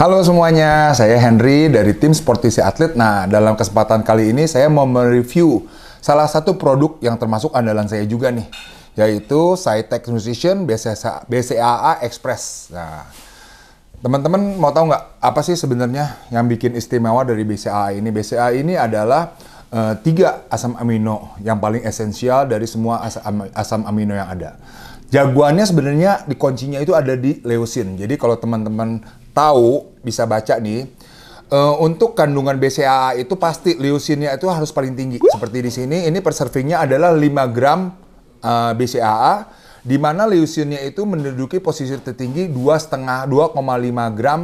Halo semuanya, saya Henry dari tim Sportisi Atlet. Nah, dalam kesempatan kali ini saya mau mereview salah satu produk yang termasuk andalan saya juga nih, yaitu Cytec Nutrition BCAA Express. Nah, teman-teman mau tahu nggak apa sih sebenarnya yang bikin istimewa dari BCAA ini? BCAA ini adalah uh, tiga asam amino yang paling esensial dari semua asam, asam amino yang ada. Jagoannya sebenarnya di kuncinya itu ada di leucin. Jadi kalau teman-teman tahu bisa baca nih uh, untuk kandungan BCAA itu pasti leucinnya itu harus paling tinggi. Seperti di sini ini per servingnya adalah 5 gram uh, BCAA di mana leucinnya itu menduduki posisi tertinggi 2,5 2,5 gram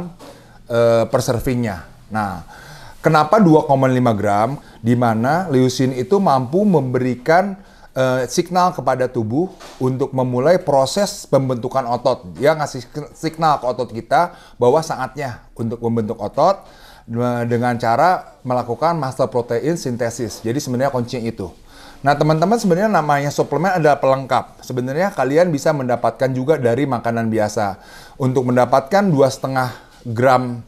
uh, per servingnya. Nah, kenapa 2,5 gram? Di mana leucin itu mampu memberikan uh, signal kepada tubuh untuk memulai proses pembentukan otot. Dia ngasih signal ke otot kita bahwa saatnya untuk membentuk otot dengan cara melakukan muscle protein sintesis. Jadi sebenarnya kuncinya itu. Nah teman-teman sebenarnya namanya suplemen adalah pelengkap. Sebenarnya kalian bisa mendapatkan juga dari makanan biasa. Untuk mendapatkan dua setengah gram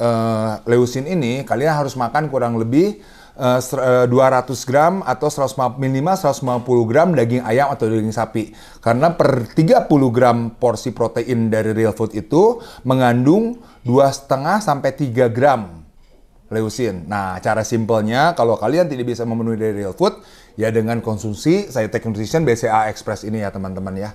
uh, leucin ini, kalian harus makan kurang lebih 200 gram atau 150, minimal 150 gram daging ayam atau daging sapi. Karena per 30 gram porsi protein dari real food itu mengandung 2,5 sampai 3 gram leucin. Nah, cara simpelnya kalau kalian tidak bisa memenuhi dari real food, ya dengan konsumsi saya Take Nutrition BCA Express ini ya teman-teman ya.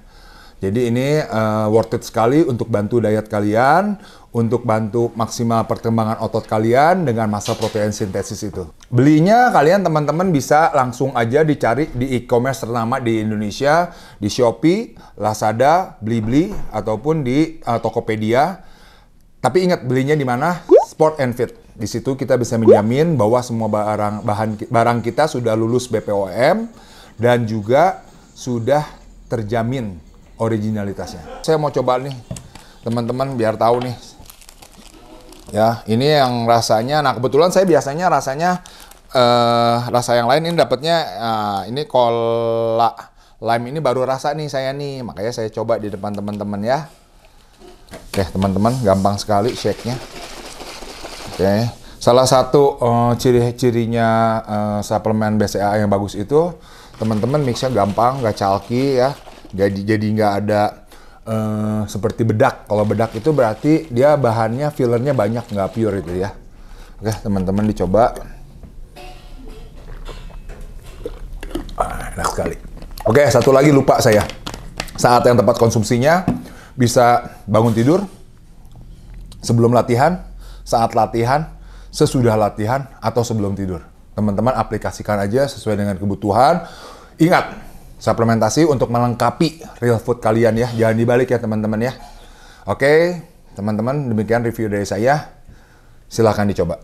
Jadi ini uh, worth it sekali untuk bantu diet kalian, untuk bantu maksimal perkembangan otot kalian dengan masa protein sintesis itu. Belinya kalian teman-teman bisa langsung aja dicari di e-commerce ternama di Indonesia, di Shopee, Lazada, Blibli, ataupun di uh, Tokopedia. Tapi ingat belinya di mana? Sport and Fit. Di situ kita bisa menjamin bahwa semua barang bahan barang kita sudah lulus BPOM dan juga sudah terjamin originalitasnya. Saya mau coba nih, teman-teman biar tahu nih. Ya, ini yang rasanya. Nah, kebetulan saya biasanya rasanya uh, rasa yang lain ini dapatnya uh, ini cola lime ini baru rasa nih saya nih. Makanya saya coba di depan teman-teman ya. Oke, teman-teman, gampang sekali shake-nya. Oke. Salah satu uh, ciri-cirinya uh, suplemen BCA yang bagus itu teman-teman mixnya gampang, gak calki ya jadi jadi nggak ada uh, seperti bedak. Kalau bedak itu berarti dia bahannya fillernya banyak nggak pure itu ya. Oke teman-teman dicoba. Ah, enak sekali. Oke satu lagi lupa saya. Saat yang tepat konsumsinya bisa bangun tidur sebelum latihan, saat latihan, sesudah latihan atau sebelum tidur. Teman-teman aplikasikan aja sesuai dengan kebutuhan. Ingat, suplementasi untuk melengkapi real food kalian ya. Jangan dibalik ya teman-teman ya. Oke, teman-teman demikian review dari saya. Silahkan dicoba.